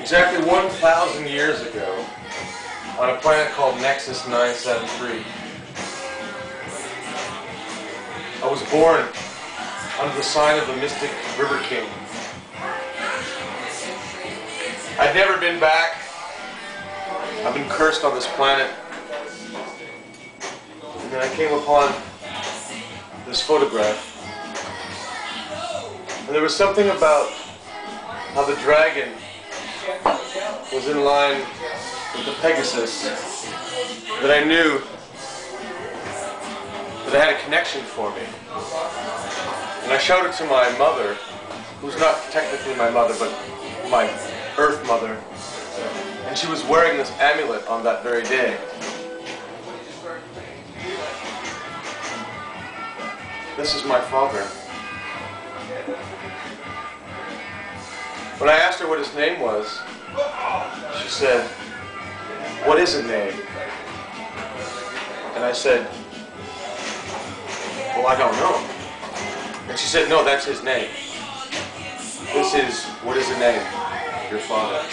Exactly 1,000 years ago, on a planet called Nexus 973, I was born under the sign of the mystic River King. I'd never been back. I've been cursed on this planet. And then I came upon this photograph. And there was something about how the dragon was in line with the Pegasus that I knew that I had a connection for me. And I showed it to my mother, who's not technically my mother, but my earth mother. And she was wearing this amulet on that very day. This is my father. When I asked her what his name was, she said, What is a name? And I said, Well, I don't know. And she said, No, that's his name. This is, what is a name? Your father.